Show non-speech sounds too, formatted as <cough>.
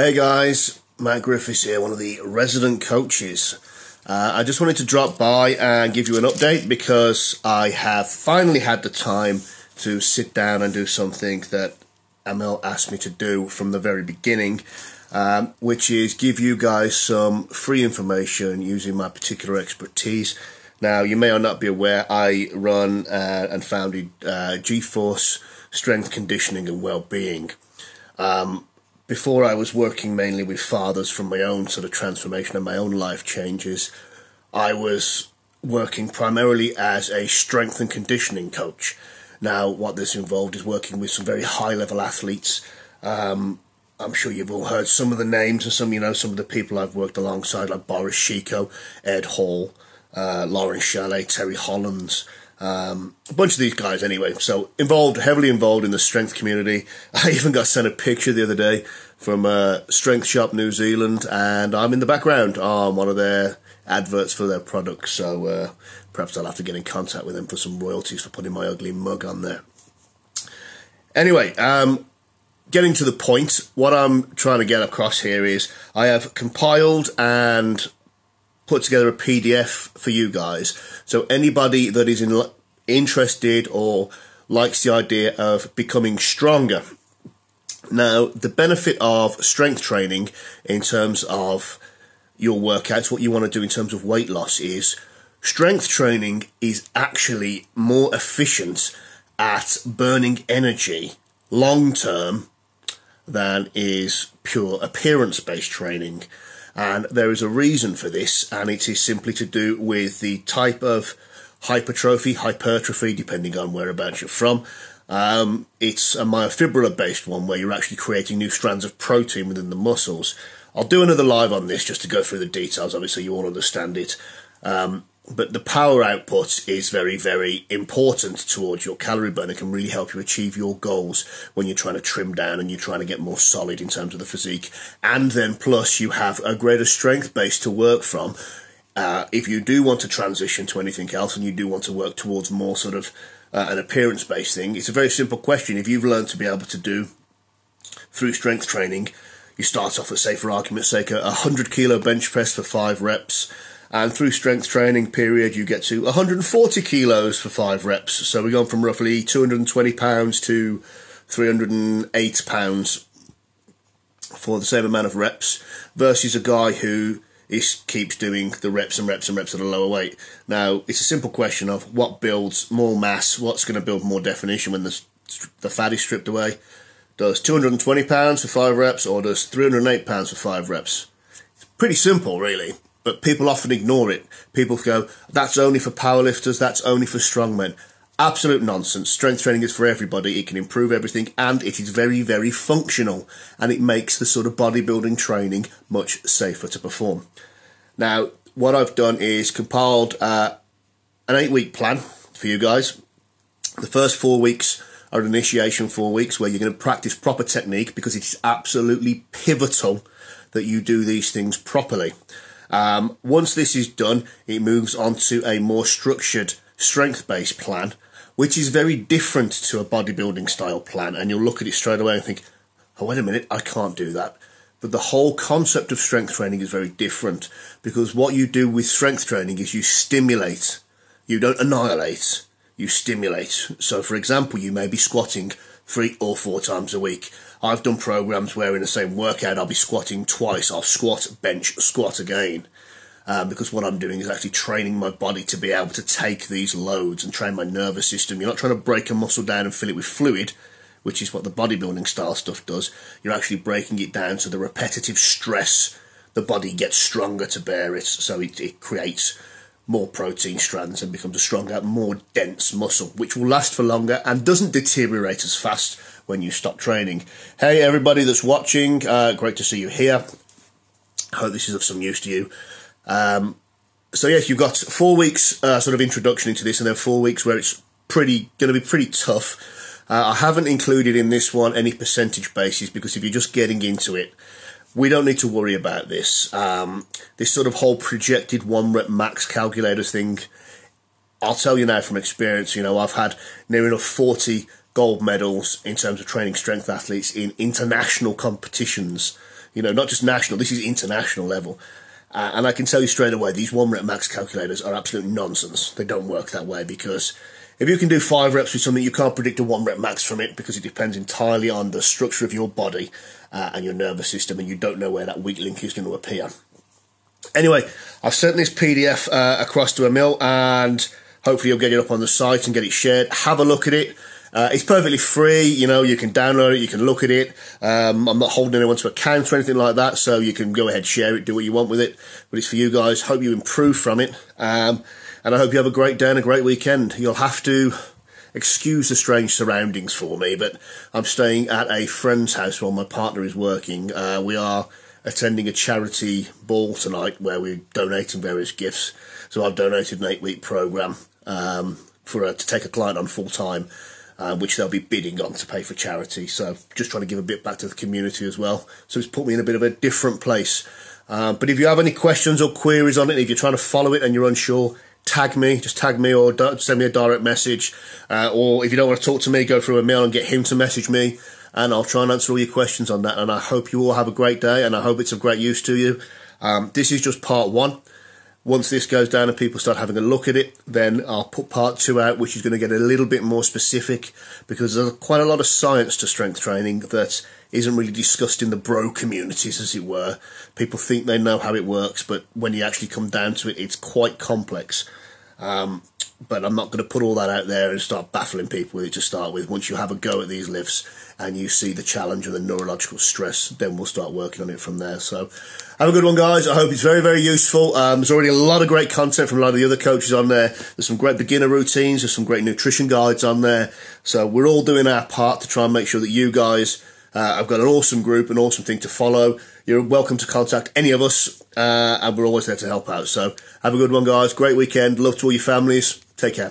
Hey guys, Matt Griffiths here, one of the resident coaches. Uh, I just wanted to drop by and give you an update because I have finally had the time to sit down and do something that Amel asked me to do from the very beginning, um, which is give you guys some free information using my particular expertise. Now, you may or not be aware, I run uh, and founded uh, G-Force Strength Conditioning and Wellbeing. Um, before I was working mainly with fathers from my own sort of transformation and my own life changes, I was working primarily as a strength and conditioning coach. Now, what this involved is working with some very high level athletes. Um, I'm sure you've all heard some of the names and some, you know, some of the people I've worked alongside, like Boris Sheiko, Ed Hall, uh, Laurence Shahlaei, Terry Hollands, um, a bunch of these guys anyway. So involved, heavily involved in the strength community. <laughs> I even got sent a picture the other day from uh, Strength Shop New Zealand, and I'm in the background on one of their adverts for their products. So uh, perhaps I'll have to get in contact with them for some royalties for putting my ugly mug on there. Anyway, um, getting to the point, what I'm trying to get across here is I have compiled and put together a PDF for you guys. So anybody that is in, interested or likes the idea of becoming stronger. Now, the benefit of strength training in terms of your workouts, what you want to do in terms of weight loss is strength training is actually more efficient at burning energy long term than is pure appearance based training. And there is a reason for this, and it is simply to do with the type of hypertrophy, hypertrophy, depending on whereabouts you're from. Um, it's a myofibrillar based one where you're actually creating new strands of protein within the muscles. I'll do another live on this just to go through the details, obviously, you all understand it. Um, but the power output is very, very important towards your calorie burn. It can really help you achieve your goals when you're trying to trim down and you're trying to get more solid in terms of the physique. And then plus you have a greater strength base to work from. Uh, if you do want to transition to anything else and you do want to work towards more sort of uh, an appearance based thing, it's a very simple question. If you've learned to be able to do through strength training, you start off, let's say, for argument's sake, a 100 kilo bench press for five reps and through strength training period you get to 140 kilos for five reps. So we've gone from roughly 220 pounds to 308 pounds for the same amount of reps versus a guy who is keeps doing the reps and reps and reps at a lower weight. Now it's a simple question of what builds more mass what's going to build more definition when the, the fat is stripped away. Does 220 pounds for five reps or does 308 pounds for five reps? It's pretty simple really but people often ignore it. People go, that's only for powerlifters, that's only for strongmen. Absolute nonsense. Strength training is for everybody. It can improve everything and it is very, very functional and it makes the sort of bodybuilding training much safer to perform. Now, what I've done is compiled uh, an eight week plan for you guys. The first four weeks are initiation four weeks where you're going to practice proper technique because it is absolutely pivotal that you do these things properly. Um, once this is done, it moves on to a more structured strength-based plan, which is very different to a bodybuilding style plan. And you'll look at it straight away and think, oh, wait a minute, I can't do that. But the whole concept of strength training is very different because what you do with strength training is you stimulate. You don't annihilate, you stimulate. So, for example, you may be squatting three or four times a week. I've done programs where in the same workout I'll be squatting twice. I'll squat, bench, squat again. Um, because what I'm doing is actually training my body to be able to take these loads and train my nervous system. You're not trying to break a muscle down and fill it with fluid, which is what the bodybuilding style stuff does. You're actually breaking it down to the repetitive stress. The body gets stronger to bear it, so it, it creates more protein strands and becomes a stronger, more dense muscle, which will last for longer and doesn't deteriorate as fast when you stop training. Hey, everybody that's watching, uh, great to see you here. I Hope this is of some use to you. Um, so yes, you've got four weeks uh, sort of introduction into this, and then four weeks where it's pretty going to be pretty tough. Uh, I haven't included in this one any percentage basis because if you're just getting into it, we don't need to worry about this. Um, this sort of whole projected one rep max calculators thing, I'll tell you now from experience, you know, I've had near enough 40 gold medals in terms of training strength athletes in international competitions. You know, not just national, this is international level. Uh, and I can tell you straight away, these one rep max calculators are absolute nonsense. They don't work that way because if you can do five reps with something, you can't predict a one rep max from it because it depends entirely on the structure of your body uh, and your nervous system, and you don't know where that weak link is going to appear. Anyway, I've sent this PDF uh, across to Emil, and hopefully you'll get it up on the site and get it shared. Have a look at it. Uh, it's perfectly free, you know, you can download it, you can look at it. Um, I'm not holding anyone to account or anything like that, so you can go ahead, share it, do what you want with it. But it's for you guys. Hope you improve from it. Um, and I hope you have a great day and a great weekend. You'll have to excuse the strange surroundings for me, but I'm staying at a friend's house while my partner is working. Uh, we are attending a charity ball tonight where we're donating various gifts. So I've donated an eight week program um, for uh, to take a client on full time uh, which they'll be bidding on to pay for charity. So just trying to give a bit back to the community as well. So it's put me in a bit of a different place. Uh, but if you have any questions or queries on it, if you're trying to follow it and you're unsure, tag me, just tag me or send me a direct message. Uh, or if you don't want to talk to me, go through a mail and get him to message me and I'll try and answer all your questions on that. And I hope you all have a great day and I hope it's of great use to you. Um, this is just part one once this goes down and people start having a look at it, then I'll put part two out, which is going to get a little bit more specific because there's quite a lot of science to strength training that isn't really discussed in the bro communities, as it were. People think they know how it works, but when you actually come down to it, it's quite complex. Um, but I'm not going to put all that out there and start baffling people with it to start with. Once you have a go at these lifts and you see the challenge and the neurological stress, then we'll start working on it from there. So have a good one, guys. I hope it's very, very useful. Um, there's already a lot of great content from a lot of the other coaches on there. There's some great beginner routines. There's some great nutrition guides on there. So we're all doing our part to try and make sure that you guys uh, have got an awesome group, an awesome thing to follow. You're welcome to contact any of us, uh, and we're always there to help out. So have a good one, guys. Great weekend. Love to all your families. Take care.